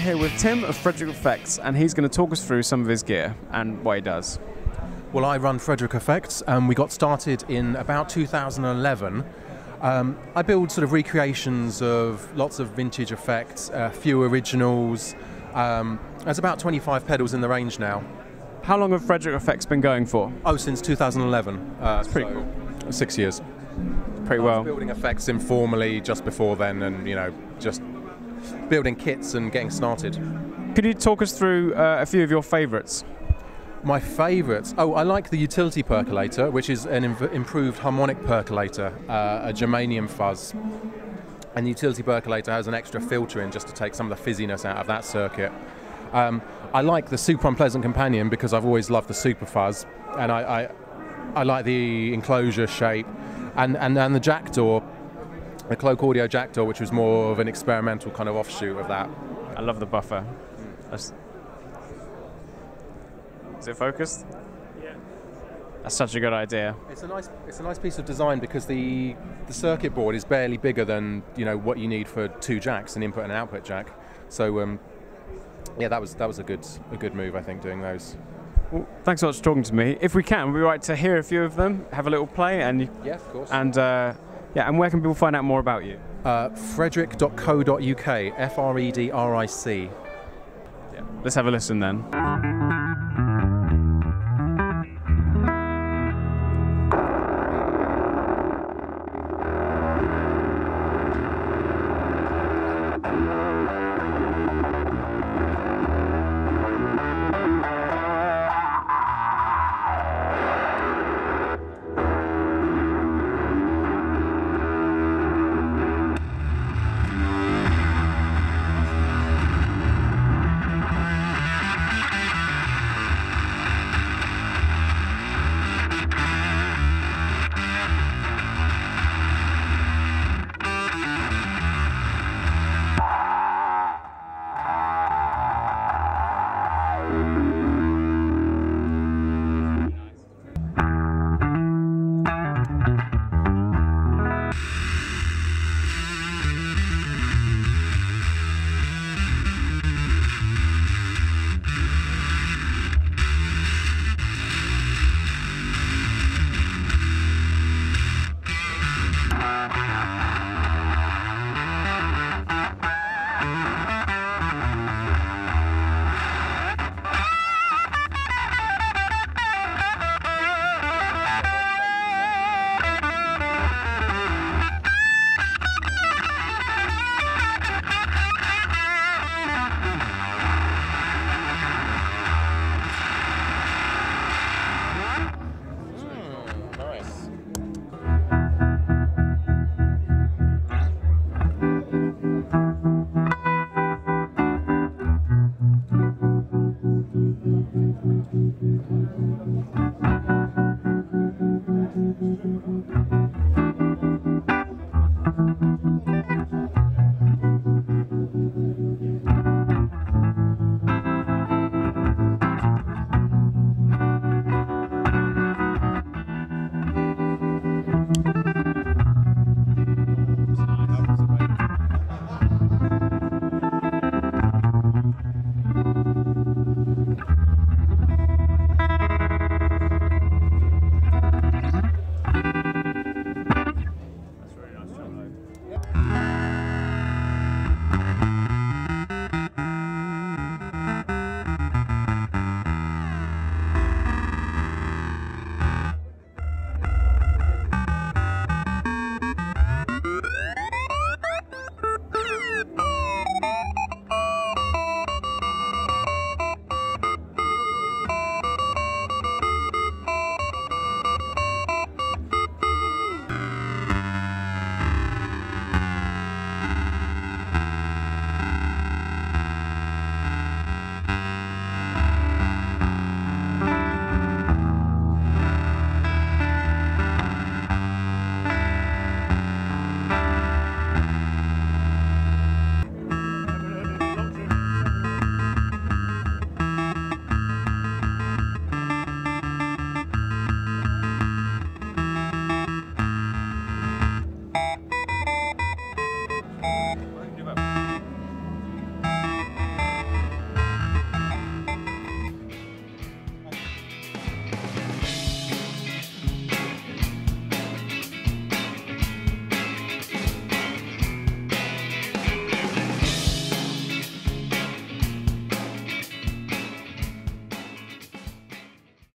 Tim of Fredric Effects, and he's going to talk us through some of his gear and what he does. Well, I run Fredric Effects, and we got started in about 2011. Um, I build sort of recreations of lots of vintage effects, a few originals. Um, there's about 25 pedals in the range now. How long have Fredric Effects been going for? Oh, since 2011. Uh, That's pretty cool. Six years. Pretty well. building effects informally just before then, and you know, just building kits and getting started. Could you talk us through uh, a few of your favourites? My favourites. Oh, I like the utility percolator, which is an improved harmonic percolator, uh, a germanium fuzz. And the utility percolator has an extra filter in just to take some of the fizziness out of that circuit. Um, I like the super unpleasant companion because I've always loved the super fuzz, and I, I, I like the enclosure shape, and and then the jackdaw, the cloak audio jackdaw, which was more of an experimental kind of offshoot of that. I love the buffer. That's... Is it focused? Yeah. That's such a good idea. It's a nice, it's a nice piece of design because the the circuit board is barely bigger than you know what you need for two jacks, an input and an output jack. So um, yeah, that was that was a good a good move, I think, doing those. Well, thanks so much for talking to me. If we can, we'd like to hear a few of them, have a little play, and yeah, of course. And uh, yeah, and where can people find out more about you? Uh, Fredric.co.uk. F R E D R I C. Yeah. Let's have a listen then.